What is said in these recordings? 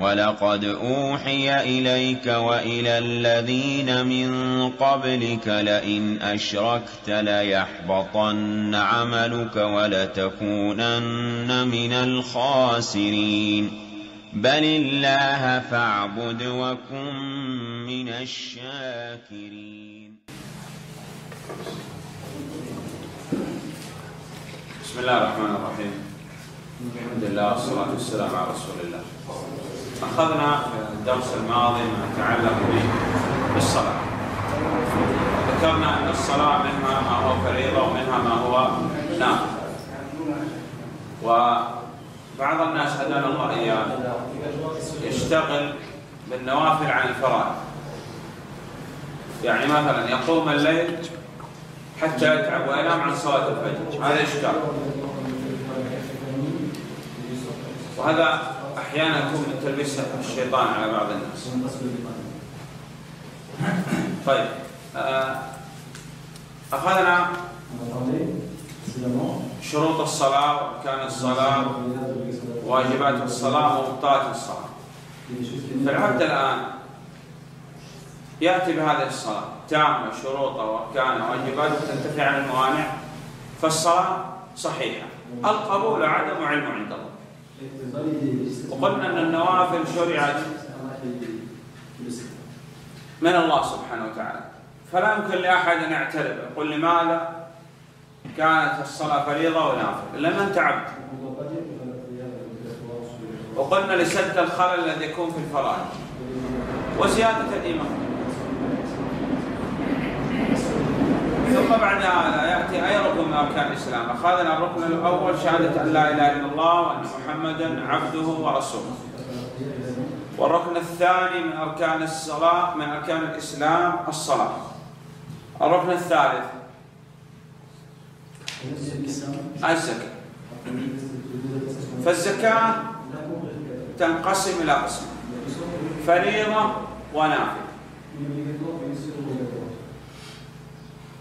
وَلَقَدْ أُوحِيَ إِلَيْكَ وَإِلَى الَّذِينَ مِن قَبْلِكَ لَئِنْ أَشْرَكْتَ لَيَحْبَطَنَّ عَمَلُكَ وَلَتَكُونَنَّ مِنَ الْخَاسِرِينَ. بَلِ اللَّهَ فَاعْبُدْ وَكُن مِّنَ الشَّاكِرِينَ. بسم الله الرحمن الرحيم. الحمد لله والصلاة والسلام على رسول الله. أخذنا الدرس الماضي ما يتعلق بالصلاة. ذكرنا أن الصلاة منها ما هو فريضة ومنها ما هو نافل وبعض الناس هدانا الله إياه. يشتغل بالنوافل عن الفرائض. يعني مثلا يقوم الليل حتى يتعب وينام عن صلاة الفجر. هذا إشكال وهذا أحيانا يكون من تلبيس الشيطان على بعض الناس. طيب آه، أخذنا شروط الصلاة وأركان الصلاة واجبات الصلاة ومبطلات الصلاة. فالعبد الآن يأتي بهذه الصلاة تامة شروطها وأركانها وواجباتها تنتفي عن الموانع فالصلاة صحيحة. القبول عدم علم عند الله. وقلنا أن النوافل شرعت من الله سبحانه وتعالى. فلا يمكن لأحد أن يعترض يقول لماذا كانت الصلاة فريضة ونافل إلا من تعبد. وقلنا لسد الخلل الذي يكون في الفرائض. وزيادة الإيمان. ثم بعد هذا يأتي اي ركن من أركان الإسلام. أخذنا الركن الأول شهادة أن لا إله إلا الله وأن محمدا عبده ورسوله. والركن الثاني من أركان الصلاة من أركان الإسلام الصلاة. الركن الثالث. الزكاة. فالزكاة تنقسم إلى قسم فريضة ونافلة.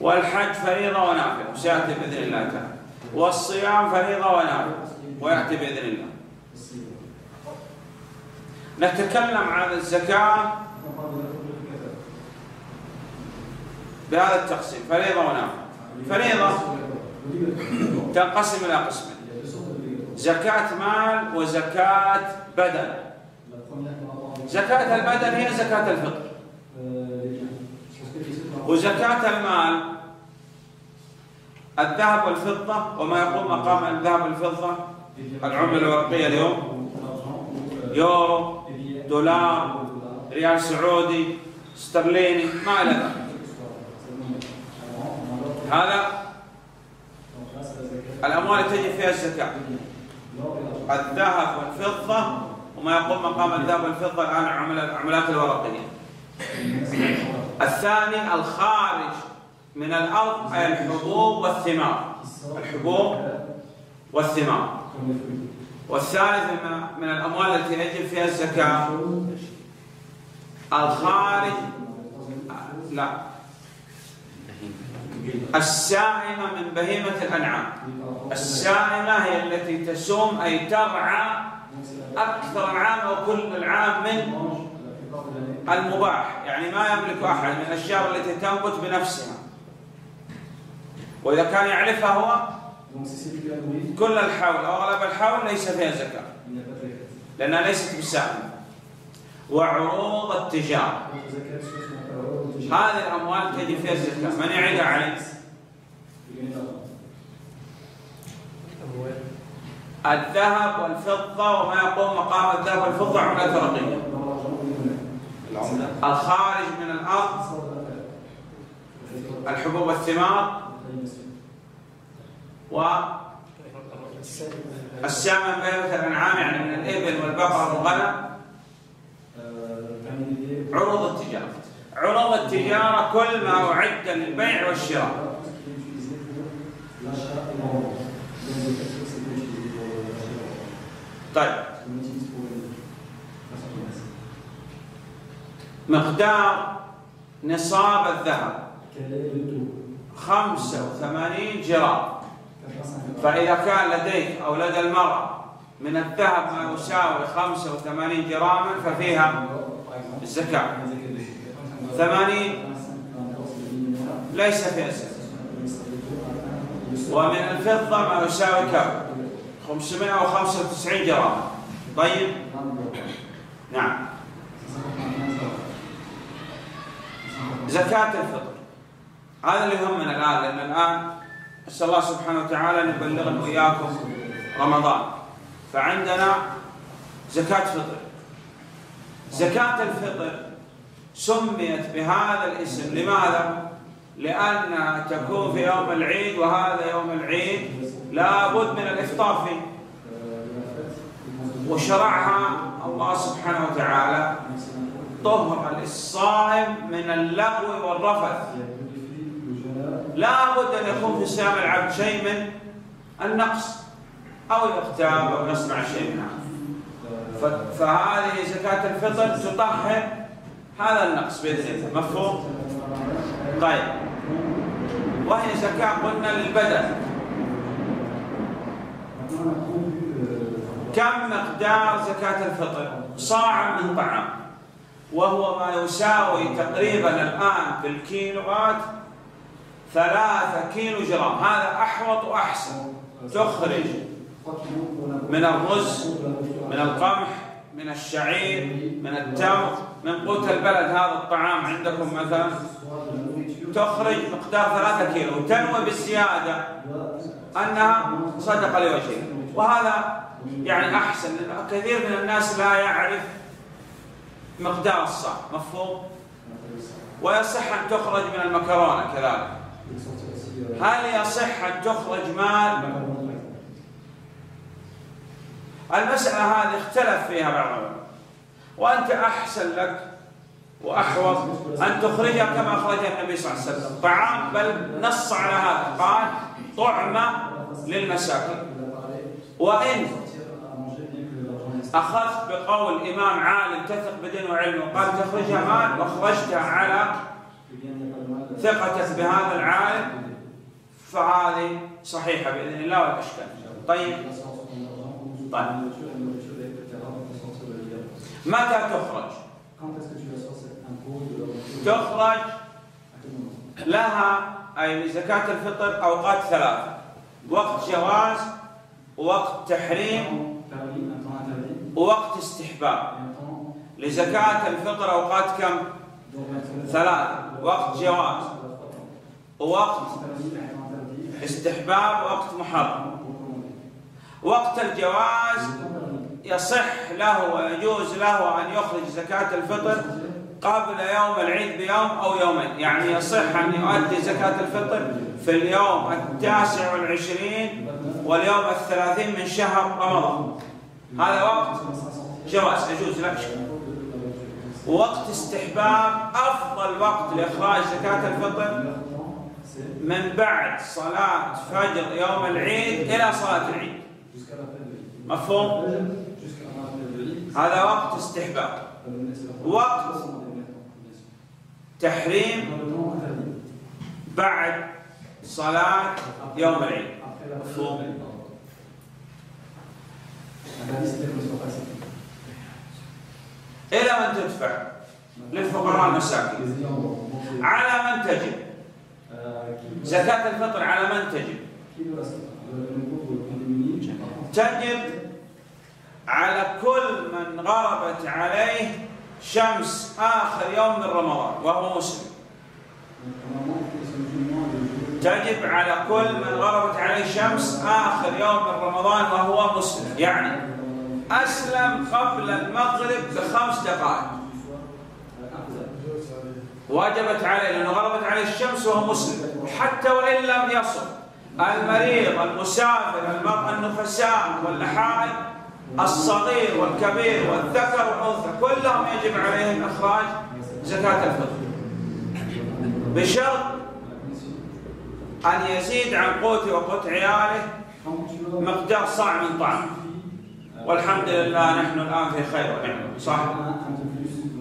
والحج فريضة ونافلة وسيأتي بإذن الله تعالى. والصيام فريضة ونافلة ويأتي بإذن الله. نتكلم عن الزكاة بهذا التقسيم فريضة ونافلة. فريضة تنقسم إلى قسمين. زكاة مال وزكاة بدن. زكاة البدن هي زكاة الفطر. وزكاة المال الذهب والفضة وما يقوم مقام الذهب والفضة؟ العملة الورقية اليوم؟ يورو دولار ريال سعودي استرليني ما إلى ذلك. هذا الأموال تجي فيها الزكاة. الذهب والفضة وما يقوم مقام الذهب والفضة الآن العملات الورقية. الثاني الخارج من الأرض الحبوب والثمار. الحبوب والثمار. والثالث من الأموال التي يجب فيها الزكاة. الخارج. لا. السائمة من بهيمة الأنعام. السائمة هي التي تسوم أي ترعى أكثر العام أو كل العام من المباح. يعني ما يملك أحد من الأشجار التي تنبت بنفسها. وإذا كان يعرفها هو كل الحول. أو أغلب الحول ليس فيها زكاة. لأنها ليست بالسائمة وعروض التجارة. هذه الأموال تجي فيها الزكاة. من يعيدها عليه الذهب والفضة وما يقوم مقام الذهب والفضة عملة ورقية الخارج من الأرض. الحبوب والثمار. و السامة من بهيمة الأنعام يعني من الإبل والبقر والغنم. عروض التجارة. عروض التجارة كل ما أعد للبيع والشراء. طيب. مقدار نصاب الذهب. 85 جرام. فإذا كان لديك أو لدى المرأة من الذهب ما يساوي 85 جراما ففيها الزكاة. 80 ليس فيها الزكاة. ومن الفضة ما يساوي كم؟ 595 جرام طيب؟ نعم. زكاة الفطر. هذا اللي يهمنا الآن لأن الآن أسأل الله سبحانه وتعالى أن يبلغنا وإياكم رمضان. فعندنا زكاة فطر. زكاة الفطر سميت بهذا الاسم. لماذا؟ لأنها تكون في يوم العيد وهذا يوم العيد لابد من الإفطار فيه. وشرعها الله سبحانه وتعالى طهرا للصائم من اللغو والرفث. لا بد أن يكون في صيام العبد شيء من النقص أو يغتاب أو يصنع شيء من هذا فهذه زكاة الفطر تطهر هذا النقص بإذن الله. مفهوم؟ طيب. وهي زكاة قلنا للبدن. كم مقدار زكاة الفطر؟ صاع من طعام. وهو ما يساوي تقريبا الآن بالكيلوات ثلاثة كيلو جرام هذا أحوط وأحسن. تخرج من الرز من القمح من الشعير من التمر من قوت البلد. هذا الطعام عندكم مثلا. تخرج مقدار ثلاثة كيلو. وتنوي بالزيادة أنها صدقة لوجهه وهذا يعني أحسن. كثير من الناس لا يعرف مقدار الصاع مفهوم؟ ويصح أن تخرج من المكرونة كذلك. هل يصح أن تخرج مال؟ المسألة هذه اختلف فيها بعض العلماء. وأنت أحسن لك وأحوط أن تخرجها كما أخرجها النبي صلى الله عليه وسلم. طعام بل نص على هذا. قال طعمة للمساكين. وإن أخذت بقول إمام عالم تثق بدين وعلم وقال تخرجها مال وأخرجتها على ثقتك بهذا العالم فهذه صحيحة بإذن الله ولا إشكال طيب. طيب. متى تخرج؟ تخرج لها أي لزكاة الفطر أوقات ثلاثة. وقت جواز ووقت تحريم ووقت استحباب. لزكاة الفطر أوقات كم؟ ثلاثة. وقت جواز. ووقت استحباب ووقت محرم. وقت الجواز يصح له ويجوز له أن يخرج زكاة الفطر قبل يوم العيد بيوم أو يومين. يعني يصح أن يؤدي زكاة الفطر في اليوم التاسع والعشرين واليوم الثلاثين من شهر رمضان. هذا وقت. جواز يجوز لا شيء وقت استحباب أفضل وقت لإخراج زكاة الفطر من بعد صلاة فجر يوم العيد إلى صلاة العيد. مفهوم؟ هذا وقت استحباب. وقت تحريم بعد صلاة يوم العيد. مفهوم؟ إلى من تدفع؟ للفقراء المساكين على من تجب؟ زكاة الفطر على من تجب؟ تجب على كل من غربت عليه شمس آخر يوم من رمضان وهو مسلم تجب على كل من غربت عليه شمس آخر يوم من رمضان وهو مسلم. يعني أسلم قبل المغرب بخمس دقائق. وجبت عليه لأنه غربت عليه الشمس وهو مسلم. حتى وإن لم يصل المريض المسافر المرأة النفساء والحائض الصغير والكبير والذكر والأنثى كلهم يجب عليهم إخراج زكاة الفطر. بشرط أن يزيد عن قوته وقوت عياله مقدار صاع من طعام. والحمد لله نحن الآن في خير ونعمة صح؟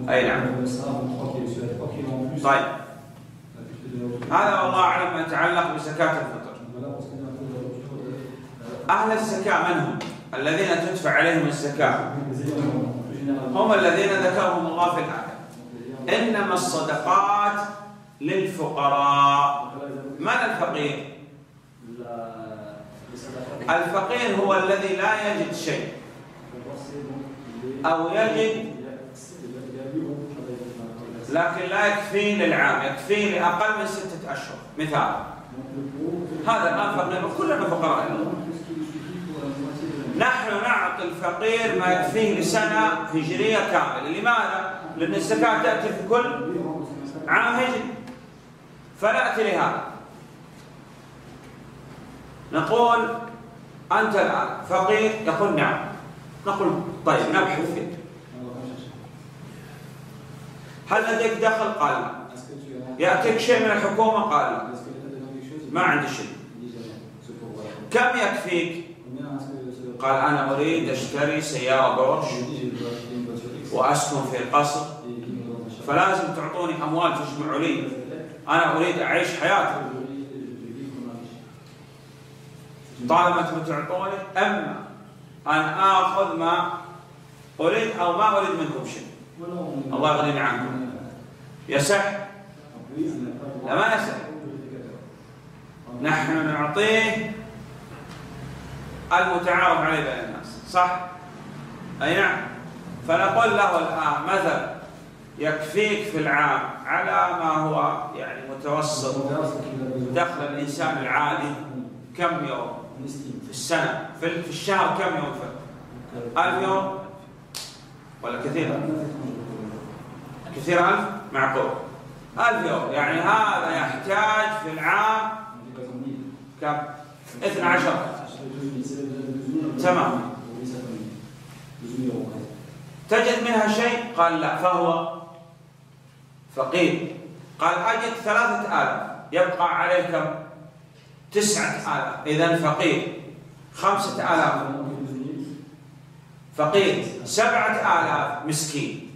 أي نعم. طيب. هذا والله أعلم ما يتعلق بزكاة الفطر. أهل الزكاة من هم؟ الذين تدفع عليهم الزكاة. هم الذين ذكرهم الله في الآية. إنما الصدقات للفقراء. من الفقير؟ الفقير هو الذي لا يجد شيء. أو يجد لكن لا يكفي للعام يكفي لأقل من ستة أشهر. مثال. هذا الآن فقير وكلنا فقراء. نحن نعطي الفقير ما يكفيه لسنة هجرية كاملة. لماذا؟ لأن الزكاة تأتي في كل عام هجري. فنأتي لهذا. نقول أنت الآن فقير يقول نعم. نقول طيب نبحث فيك هل لديك دخل؟ قال لا. يأتيك شيء من الحكومة؟ قال لا. ما عندي شيء. كم يكفيك؟ قال أنا أريد أشتري سيارة بورش وأسكن في قصر فلازم تعطوني أموال تجمعوا لي. أنا أريد أعيش حياتي. طالما تبغى تعطوني أما أن آخذ ما أريد أو ما أريد منكم شيء. الله يغنيني عنكم. يصح؟ لا ما يصح نحن نعطيه المتعارف عليه بين الناس. صح؟ أي نعم. فنقول له الآن مثلا يكفيك في العام على ما هو يعني متوسط دخل الإنسان العادي كم يوم؟ في السنة. في الشهر كم يوم في ألف يوم. ولا كثير؟ كثير ألف؟ معقول. ألف يوم. يعني هذا يحتاج في العام كم؟ 12 تمام. تجد منها شيء؟ قال لا فهو فقير. قال أجد ثلاثة آلاف. يبقى عليه كم تسعة آلاف. إذا فقير. خمسة آلاف. فقير. سبعة آلاف مسكين.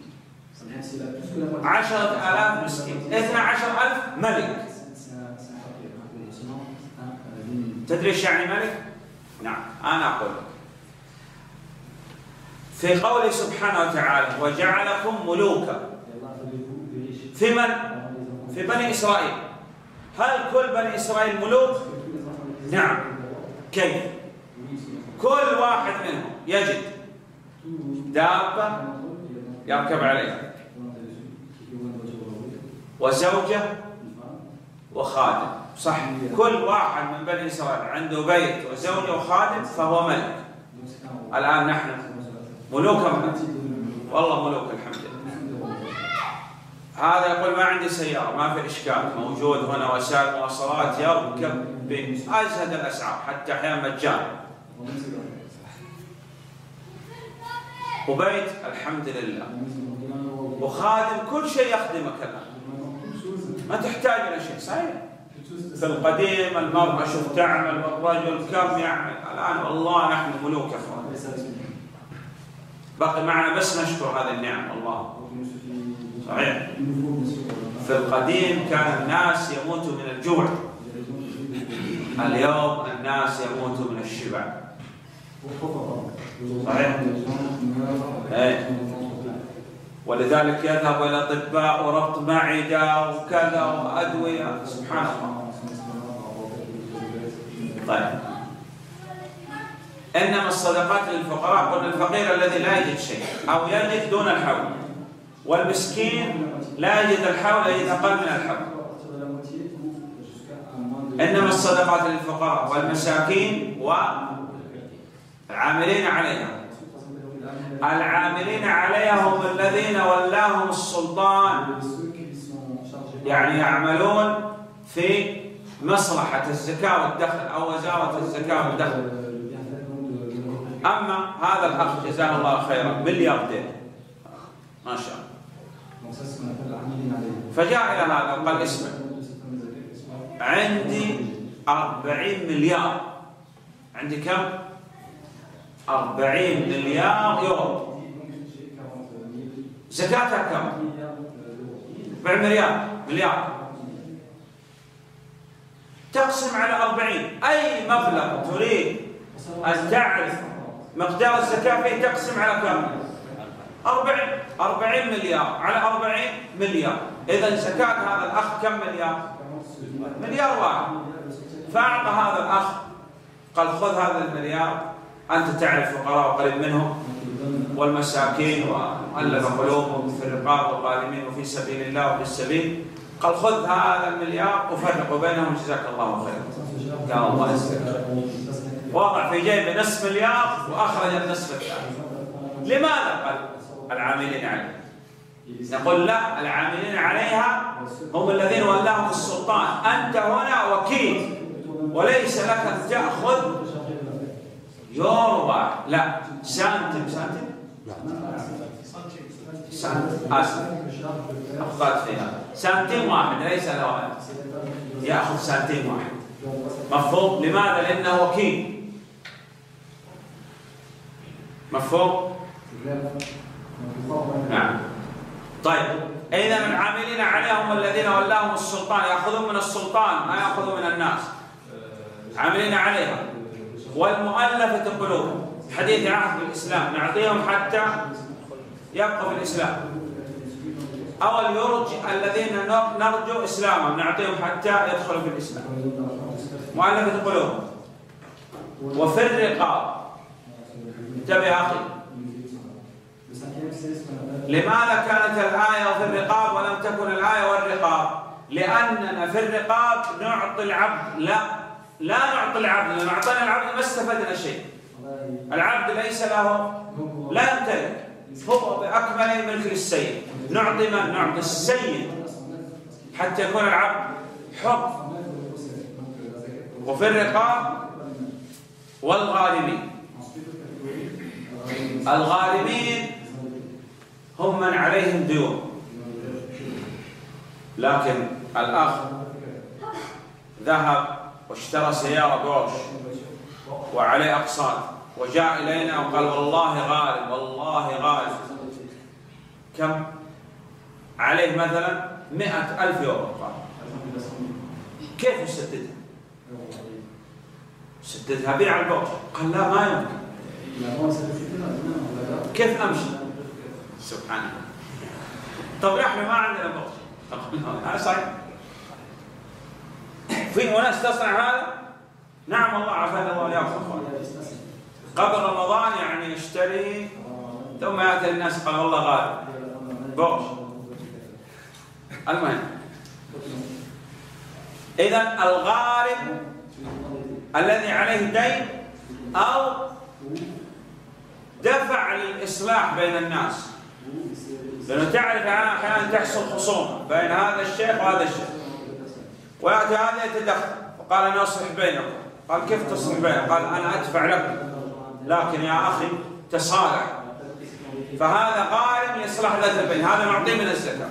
عشرة آلاف مسكين. اثنى عشر ألف ملك. تدري إيش يعني ملك؟ نعم أنا أقول في قوله سبحانه وتعالى وجعلكم ملوكا. في من؟ في بني إسرائيل هل كل بني إسرائيل ملوك؟ نعم كيف؟ كل واحد منهم يجد دابة يركب عليها وزوجة وخادم صح كل واحد من بني إسرائيل عنده بيت وزوجة وخادم فهو ملك الآن نحن ملوك والله ملوك هذا يقول ما عندي سيارة ما في إشكال موجود هنا وسائل مواصلات يركب بأزهد الأسعار حتى أحيانا مجانا. وبيت الحمد لله. وخادم كل شيء يخدمك الآن. ما تحتاج إلى شيء صحيح؟ في القديم المرأة شوف تعمل والرجل كم يعمل. الآن والله نحن ملوك أخوان. بقي معنا بس نشكر هذه النعم الله صحيح. في القديم كان الناس يموتوا من الجوع. اليوم الناس يموتوا من الشبع. صحيح. إيه. ولذلك يذهب إلى أطباء وربط معدة وكذا وأدوية. سبحان الله. طيب. إنما الصدقات للفقراء قلنا الفقير الذي لا يجد شيء أو يجد دون الحول. والمسكين لا يجد الحول يجد أقل من الحول. إنما الصدقات للفقراء والمساكين والعاملين عليها. العاملين عليها هم الذين ولاهم السلطان. يعني يعملون في مصلحة الزكاة والدخل أو وزارة الزكاة والدخل. أما هذا الأخ جزاه الله خيرا ملياردير ما شاء الله. فجاء إلى هذا وقال اسمع. عندي أربعين مليار. عندي كم؟ أربعين مليار يورو. زكاتها كم؟ أربعين مليار. مليار. تقسم على أربعين. أي مبلغ تريد أن تعرف مقدار الزكاة فيه تقسم على كم؟ 40 40 مليار. على 40 مليار. إذا زكاة هذا الأخ كم مليار؟ مليار واحد. فأعطى هذا الأخ. قال خذ هذا المليار. أنت تعرف فقراء وقريب منهم والمساكين وألف قلوبهم في الرقاب والظالمين وفي سبيل الله وفي السبيل. قال خذ هذا المليار وفرق بينهم. جزاك الله خيرا قال الله يسلمك. وضع في جيبه نصف مليار وأخرج النصف الثاني لماذا؟ قال العاملين عليه. نقول لا العاملين عليها هم الذين ولاهم السلطان. أنت هنا وكيل. وليس لك أن تأخذ يورو واحد. لا. سانتم سانتم سانتم آسف. اخطات في هذا سانتيم واحد. ليس له يأخذ سانتيم واحد. مفهوم؟ لماذا؟ لأنه وكيل. مفهوم؟ نعم. طيب. إذا العاملين عليهم الذين ولاهم السلطان يأخذون من السلطان ما يأخذون من الناس؟ عاملين عليها. والمؤلفة قلوبهم حديث عهد بالإسلام نعطيهم حتى يبقوا في الإسلام. أو اليرج الذين نرجو إسلامهم نعطيهم حتى يدخلوا في الإسلام. مؤلفة قلوبهم وفي الرقاب انتبه أخي. لماذا كانت الآية وفي الرقاب ولم تكن الآية والرقاب؟ لأننا في الرقاب نعطي العبد لا لا نعطي العبد لو أعطينا العبد ما استفدنا شيء. العبد ليس له لا يمتلك هو بأكمل ملك للسيد نعطي من؟ نعطي السيد. حتى يكون العبد حر. وفي الرقاب والغارمين. الغارمين هم من عليهم ديون. لكن الأخ ذهب واشترى سيارة بورش وعليه أقساط وجاء إلينا وقال والله غالب والله غالب. كم؟ عليه مثلا مئة ألف يورو قال كيف يسددها؟ سددها بيع البورش. قال لا ما يمكن. كيف أمشي؟ سبحان الله طب إحنا ما عندنا بورش هذا صحيح. في ناس تصنع هذا؟ نعم الله عافانا الله وياكم قبل رمضان يعني يشتري ثم يأتي الناس قال والله غالي. بورش المهم. اذا الغارب الذي عليه دين أو دفع للإصلاح بين الناس. لأنه تعرف أحيانا تحصل خصومة بين هذا الشيخ وهذا الشيخ. ويأتي هذا يتدخل. وقال أنا أصلح بينكم. قال كيف تصلح بينكم؟ قال أنا أدفع لكم لكن يا أخي تصالح. فهذا غارم يصلح ذات البين. هذا نعطيه من الزكاة.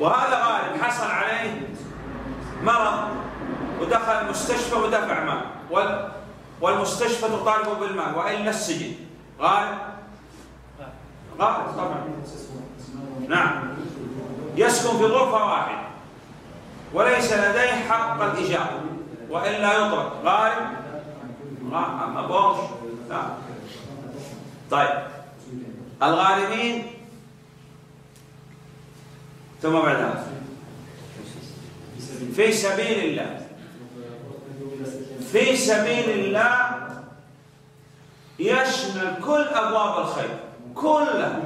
وهذا غارم. حصل عليه مرض ودخل المستشفى ودفع مال. والمستشفى تطالبه بالمال. وإلا السجن. غارم. غارم طبعا. نعم. يسكن في غرفة واحدة. وليس لديه حق الإجابة. وإلا يطرد غارب. أما بوش. لا طيب. الغارمين ثم بعد هذا في سبيل الله. في سبيل الله يشمل كل أبواب الخير. كلها.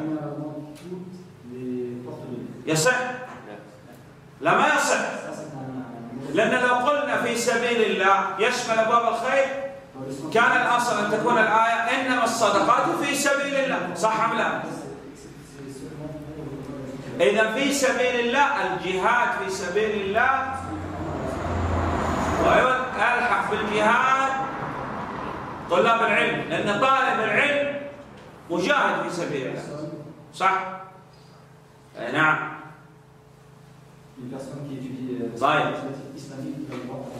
يصح؟ لا ما يصح. لأن لو قلنا في سبيل الله يشمل أبواب الخير كان الأصل أن تكون الآية إنما الصدقات في سبيل الله. صح أم لا؟ إذا في سبيل الله الجهاد في سبيل الله. وأيضا ألحق بالجهاد طلاب العلم لأن طالب العلم مجاهد في سبيل الله. صح؟ نعم. طيب.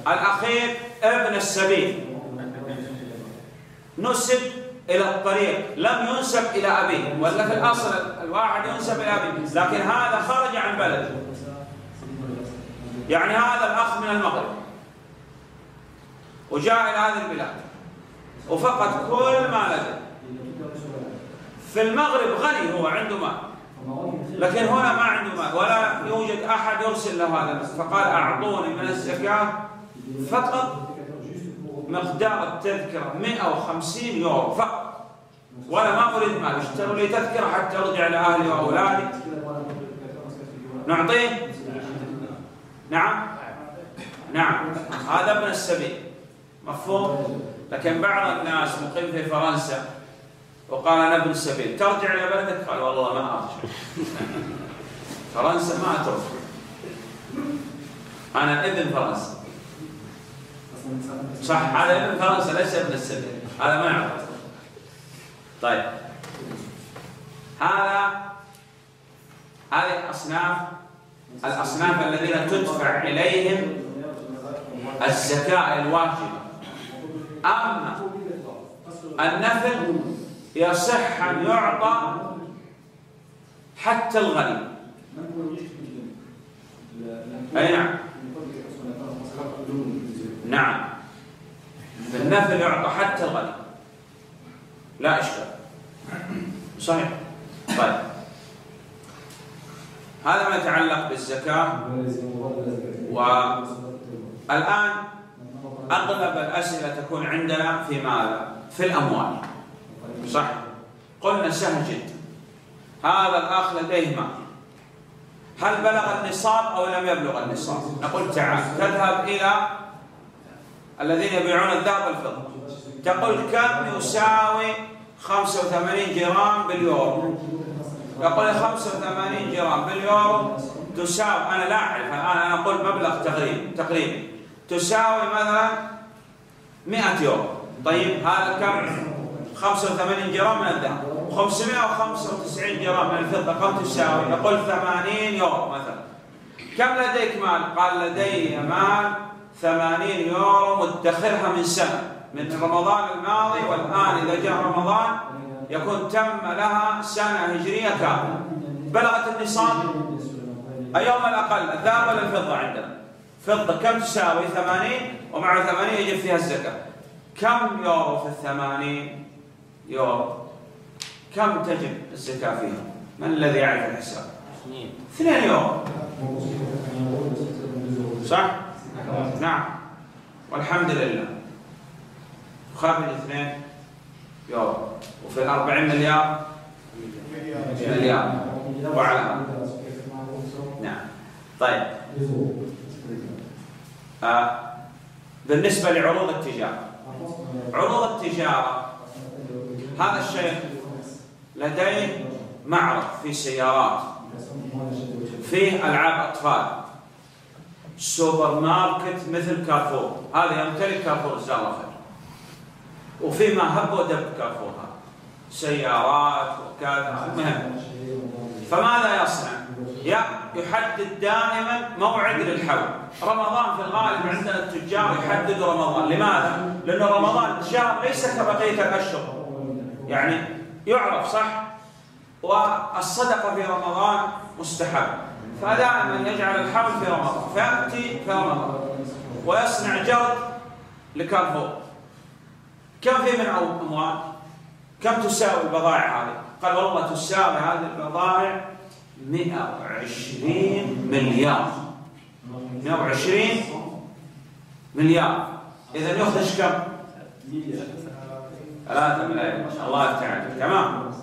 الأخير ابن السبيل. نسب إلى الطريق. لم ينسب إلى أبيه. ولا في الأصل الواحد ينسب إلى أبيه. لكن هذا خرج عن بلده. يعني هذا الأخ من المغرب. وجاء إلى هذه البلاد. وفقد كل ما لديه. في المغرب غني هو عنده مال لكن هنا ما عنده مال ولا يوجد أحد يرسل له هذا فقال أعطوني من الزكاة فقط مقدار التذكرة 150 يورو فقط. ولا ما أريد مال اشتروا لي تذكرة حتى أرجع لأهلي وأولادي. نعطيه؟ نعم؟ نعم. هذا ابن السبيل. مفهوم؟ لكن بعض الناس مقيم في فرنسا وقال أنا ابن السبيل ترجع إلى بلدك؟ قال والله ما أرجع. فرنسا ما ترجع أنا ابن فرنسا. صح هذا ابن فرنسا ليس ابن السبيل هذا ما يعرف. طيب. هذا هذه اصناف الأصناف الذين تدفع إليهم الزكاة الواجبة. أما النفل يصح أن يعطى حتى الغني. أي نعم. نعم. النفل يعطى حتى الغني. لا إشكال. صحيح. طيب. هذا ما يتعلق بالزكاة. والآن أغلب الأسئلة تكون عندنا في ماذا؟ في الأموال. صح؟ قلنا سهل جدا. هذا الأخ لديه مال هل بلغ النصاب أو لم يبلغ النصاب؟ نقول تعال. تذهب إلى الذين يبيعون الذهب والفضة. تقول كم يساوي 85 جرام باليورو؟ يقول 85 جرام باليورو تساوي أنا لا أعرف. الآن أنا أقول مبلغ تقريبا تقريبا. تساوي مثلا 100 يورو. طيب هذا كم؟ 85 جرام من الذهب 595 جرام من الفضة كم تساوي؟ يقول 80 يورو مثلا كم لديك مال؟ قال لدي مال 80 يورو مدخرها من سنة من رمضان الماضي والآن إذا جاء رمضان يكون تم لها سنة هجرية كاملة بلغت النصاب أيوم الأقل الذهب ولا الفضة عندنا؟ فضة كم تساوي؟ 80 ومع 80 يجب فيها الزكاة كم يورو في الثمانين؟ يورو كم تجب الزكاة فيها؟ من الذي يعرف الحساب؟ اثنين. اثنين يورو صح؟ نعم. والحمد لله. خارج اثنين يورو وفي الأربعين مليار؟ مليار. وعلى. نعم. طيب. آه بالنسبة لعروض التجارة. عروض التجارة هذا الشيخ لديه معرض في سيارات فيه ألعاب أطفال. سوبر ماركت مثل كارفور. هذا يمتلك كارفور جزاه الله خير. وفي ما هب ودب كارفور سيارات وكذا المهم فماذا يصنع؟ يحدد دائما موعد للحول. رمضان في الغالب عندنا التجار يحددوا رمضان. لماذا؟ لأن رمضان شهر ليس كبقية الأشهر. يعني يعرف صح والصدقة في رمضان مستحب فدائما يجعل الحول في رمضان فيأتي في رمضان ويصنع جرد لكارفور كم في من أموال؟ كم تساوي البضائع هذه؟ قال والله تساوي هذه البضائع 120 مليار 120 مليار إذا يخرج كم؟ ثلاثة ملايين الله تعالى. تمام؟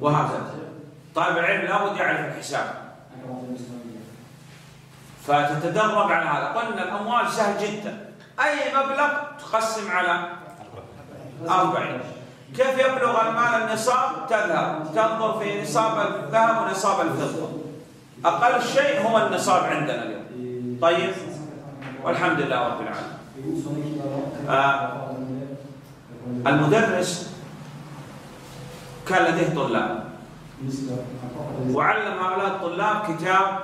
وهكذا. طالب العلم لابد يعرف الحساب. فتتدرب على هذا. قلنا الأموال سهل جدا. أي مبلغ تقسم على أربعين. كيف يبلغ المال النصاب؟ تذهب. تنظر في نصاب الذهب ونصاب الفضة. أقل شيء هو النصاب عندنا اليوم. طيب؟ والحمد لله رب العالمين. آه المدرس كان لديه طلاب. وعلم هؤلاء الطلاب كتاب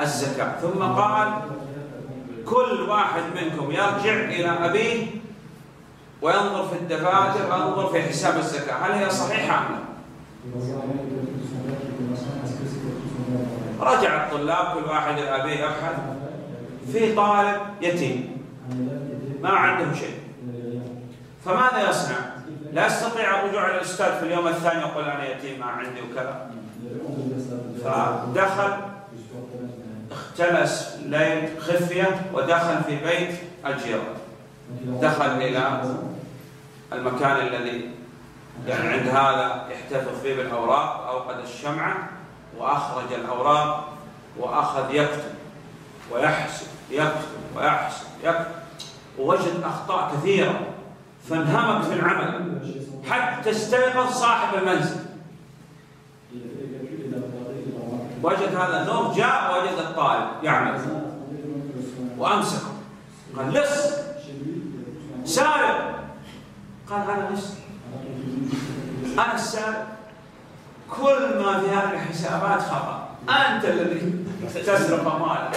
الزكاة. ثم قال كل واحد منكم يرجع إلى أبيه وينظر في الدفاتر وينظر في حساب الزكاة. هل هي صحيحة أم لا؟ رجع الطلاب كل واحد إلى أبيه يبحث في طالب يتيم. ما عنده شيء. فماذا يصنع؟ لا يستطيع الرجوع إلى الأستاذ في اليوم الثاني يقول أنا يتيم ما عندي وكذا. فدخل اختلس ليل خفية ودخل في بيت الجيران. دخل إلى المكان الذي يعني عند هذا يحتفظ فيه بالأوراق أوقد الشمعة وأخرج الأوراق وأخذ يكتب ويحسب يكتب ويحسب يكتب ووجد أخطاء كثيرة. فانهمك في العمل. حتى استيقظ صاحب المنزل. وجد هذا النوم جاء وجد الطالب يعمل. وأمسكه قال لص. سارق. قال أنا لص. أنا السارق. كل ما في هذه الحسابات خطأ. أنت الذي تسرق مالك.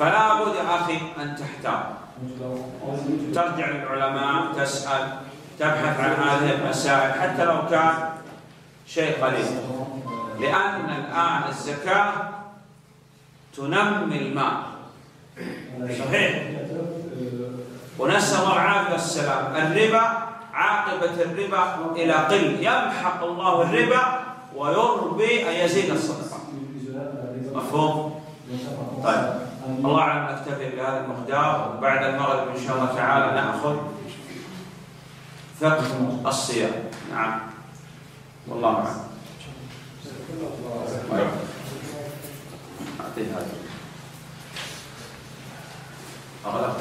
فلا بد أخي أن تحتاط ترجع للعلماء تسأل تبحث عن هذه المسائل حتى لو كان شيء قليل. لأن الآن الزكاة تنمي المال. صحيح. ونسأل الله العافية والسلام. الربا عاقبة الربا إلى قل. يمحق الله الربا ويربي أن يزيد الصدقة. مفهوم؟ طيب. الله أعلم نكتفي بهذا المقدار وبعد المغرب إن شاء الله تعالى نأخذ فقه الصيام. نعم. والله أعلم أعطيه هذا. أغلق.